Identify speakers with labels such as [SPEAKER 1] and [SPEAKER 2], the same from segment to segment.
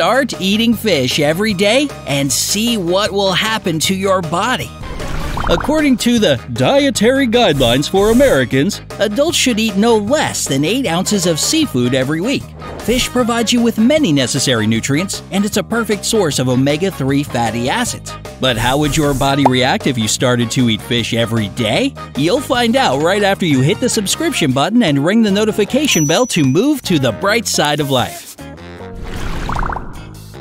[SPEAKER 1] Start eating fish every day and see what will happen to your body. According to the Dietary Guidelines for Americans, adults should eat no less than 8 ounces of seafood every week. Fish provides you with many necessary nutrients, and it's a perfect source of omega 3 fatty acids. But how would your body react if you started to eat fish every day? You'll find out right after you hit the subscription button and ring the notification bell to move to the bright side of life.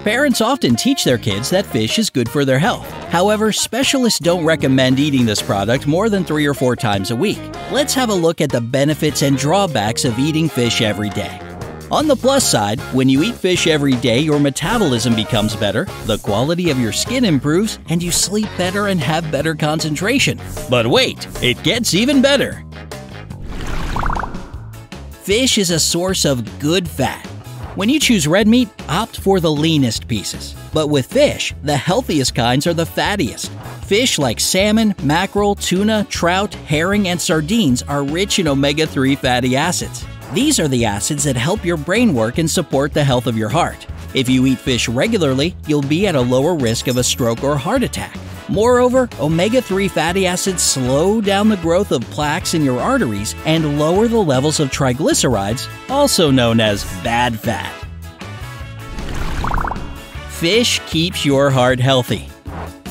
[SPEAKER 1] Parents often teach their kids that fish is good for their health. However, specialists don't recommend eating this product more than three or four times a week. Let's have a look at the benefits and drawbacks of eating fish every day. On the plus side, when you eat fish every day, your metabolism becomes better, the quality of your skin improves, and you sleep better and have better concentration. But wait, it gets even better! Fish is a source of good fat. When you choose red meat, opt for the leanest pieces. But with fish, the healthiest kinds are the fattiest. Fish like salmon, mackerel, tuna, trout, herring, and sardines are rich in omega 3 fatty acids. These are the acids that help your brain work and support the health of your heart. If you eat fish regularly, you'll be at a lower risk of a stroke or heart attack. Moreover, omega 3 fatty acids slow down the growth of plaques in your arteries and lower the levels of triglycerides, also known as bad fat. Fish keeps your heart healthy.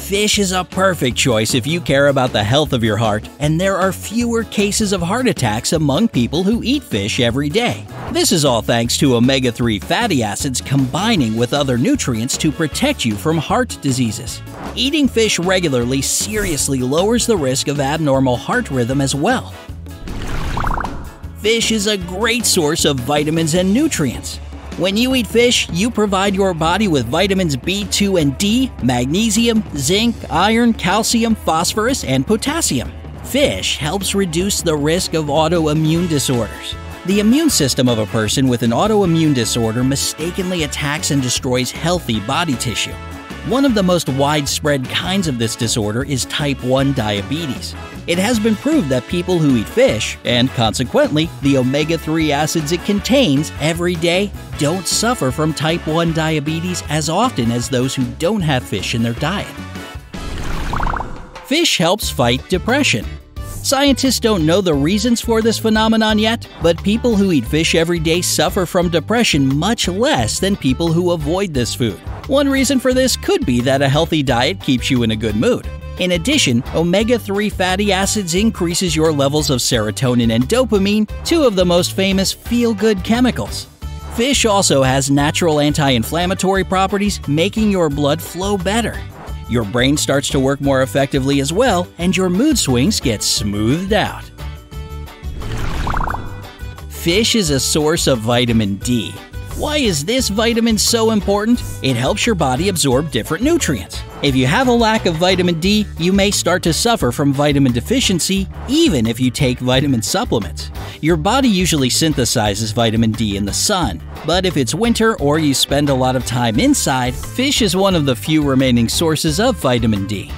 [SPEAKER 1] Fish is a perfect choice if you care about the health of your heart, and there are fewer cases of heart attacks among people who eat fish every day. This is all thanks to omega 3 fatty acids combining with other nutrients to protect you from heart diseases. Eating fish regularly seriously lowers the risk of abnormal heart rhythm as well. Fish is a great source of vitamins and nutrients. When you eat fish, you provide your body with vitamins B2 and D, magnesium, zinc, iron, calcium, phosphorus, and potassium. Fish helps reduce the risk of autoimmune disorders. The immune system of a person with an autoimmune disorder mistakenly attacks and destroys healthy body tissue. One of the most widespread kinds of this disorder is type 1 diabetes. It has been proved that people who eat fish, and consequently the omega 3 acids it contains every day, don't suffer from type 1 diabetes as often as those who don't have fish in their diet. Fish helps fight depression. Scientists don't know the reasons for this phenomenon yet, but people who eat fish every day suffer from depression much less than people who avoid this food. One reason for this could be that a healthy diet keeps you in a good mood. In addition, omega-3 fatty acids increases your levels of serotonin and dopamine, two of the most famous feel-good chemicals. Fish also has natural anti-inflammatory properties, making your blood flow better. Your brain starts to work more effectively as well, and your mood swings get smoothed out. Fish is a source of vitamin D. Why is this vitamin so important? It helps your body absorb different nutrients. If you have a lack of vitamin D, you may start to suffer from vitamin deficiency even if you take vitamin supplements. Your body usually synthesizes vitamin D in the sun, but if it's winter or you spend a lot of time inside, fish is one of the few remaining sources of vitamin D.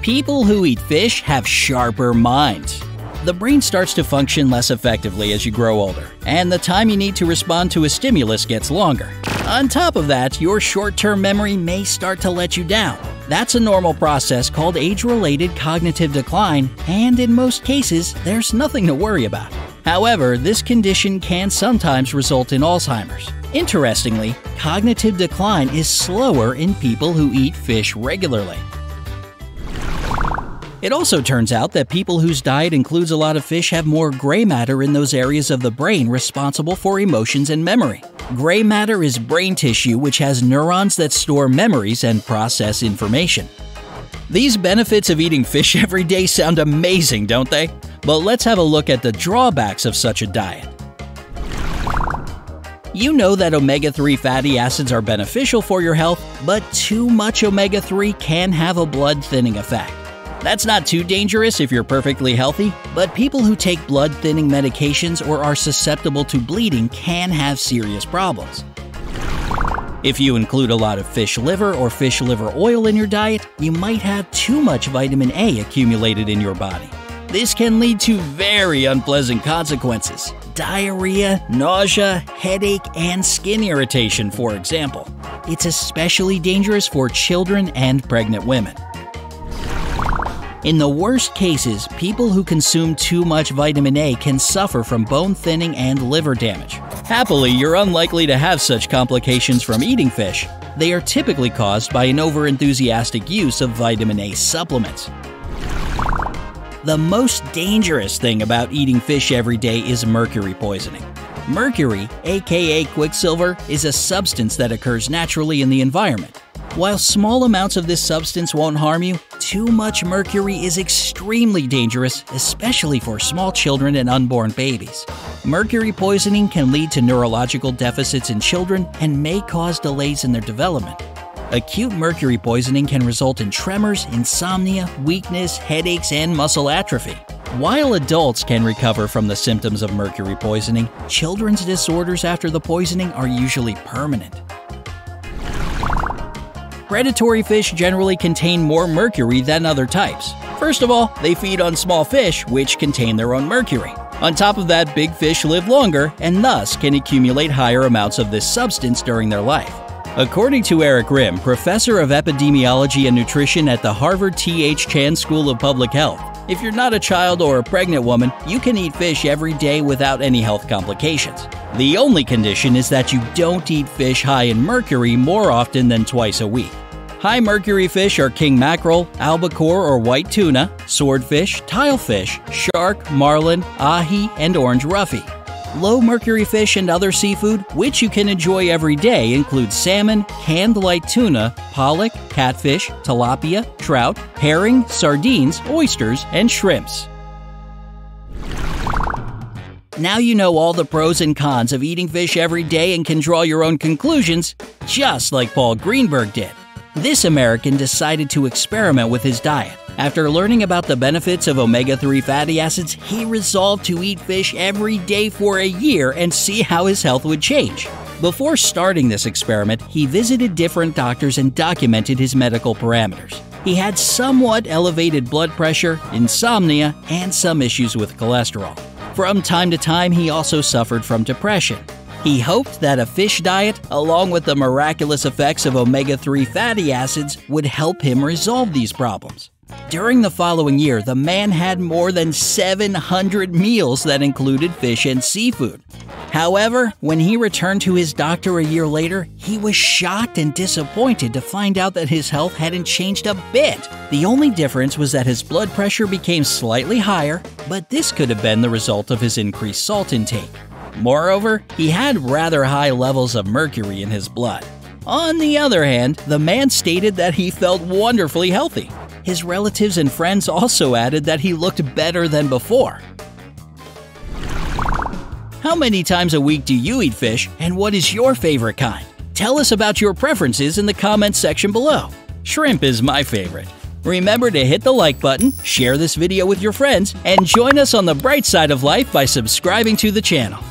[SPEAKER 1] People who eat fish have sharper minds. The brain starts to function less effectively as you grow older, and the time you need to respond to a stimulus gets longer. On top of that, your short term memory may start to let you down. That's a normal process called age related cognitive decline, and in most cases, there's nothing to worry about. However, this condition can sometimes result in Alzheimer's. Interestingly, cognitive decline is slower in people who eat fish regularly. It also turns out that people whose diet includes a lot of fish have more gray matter in those areas of the brain responsible for emotions and memory. Gray matter is brain tissue which has neurons that store memories and process information. These benefits of eating fish every day sound amazing, don't they? But let's have a look at the drawbacks of such a diet. You know that omega 3 fatty acids are beneficial for your health, but too much omega 3 can have a blood thinning effect. That's not too dangerous if you're perfectly healthy, but people who take blood thinning medications or are susceptible to bleeding can have serious problems. If you include a lot of fish liver or fish liver oil in your diet, you might have too much vitamin A accumulated in your body. This can lead to very unpleasant consequences diarrhea, nausea, headache, and skin irritation, for example. It's especially dangerous for children and pregnant women. In the worst cases, people who consume too much vitamin A can suffer from bone thinning and liver damage. Happily, you're unlikely to have such complications from eating fish. They are typically caused by an overenthusiastic use of vitamin A supplements. The most dangerous thing about eating fish every day is mercury poisoning. Mercury, aka quicksilver, is a substance that occurs naturally in the environment. While small amounts of this substance won't harm you, too much mercury is extremely dangerous, especially for small children and unborn babies. Mercury poisoning can lead to neurological deficits in children and may cause delays in their development. Acute mercury poisoning can result in tremors, insomnia, weakness, headaches, and muscle atrophy. While adults can recover from the symptoms of mercury poisoning, children's disorders after the poisoning are usually permanent. Predatory fish generally contain more mercury than other types. First of all, they feed on small fish, which contain their own mercury. On top of that, big fish live longer and thus can accumulate higher amounts of this substance during their life. According to Eric Rimm, professor of epidemiology and nutrition at the Harvard T.H. Chan School of Public Health, if you're not a child or a pregnant woman, you can eat fish every day without any health complications. The only condition is that you don't eat fish high in mercury more often than twice a week. High mercury fish are king mackerel, albacore or white tuna, swordfish, tilefish, shark, marlin, ahi, and orange roughy. Low mercury fish and other seafood, which you can enjoy every day, include salmon, canned light tuna, pollock, catfish, tilapia, trout, herring, sardines, oysters, and shrimps. Now you know all the pros and cons of eating fish every day and can draw your own conclusions, just like Paul Greenberg did. This American decided to experiment with his diet. After learning about the benefits of omega 3 fatty acids, he resolved to eat fish every day for a year and see how his health would change. Before starting this experiment, he visited different doctors and documented his medical parameters. He had somewhat elevated blood pressure, insomnia, and some issues with cholesterol. From time to time, he also suffered from depression. He hoped that a fish diet, along with the miraculous effects of omega 3 fatty acids, would help him resolve these problems. During the following year, the man had more than 700 meals that included fish and seafood. However, when he returned to his doctor a year later, he was shocked and disappointed to find out that his health hadn't changed a bit. The only difference was that his blood pressure became slightly higher, but this could have been the result of his increased salt intake. Moreover, he had rather high levels of mercury in his blood. On the other hand, the man stated that he felt wonderfully healthy. His relatives and friends also added that he looked better than before. How many times a week do you eat fish, and what is your favorite kind? Tell us about your preferences in the comments section below. Shrimp is my favorite. Remember to hit the like button, share this video with your friends, and join us on the bright side of life by subscribing to the channel.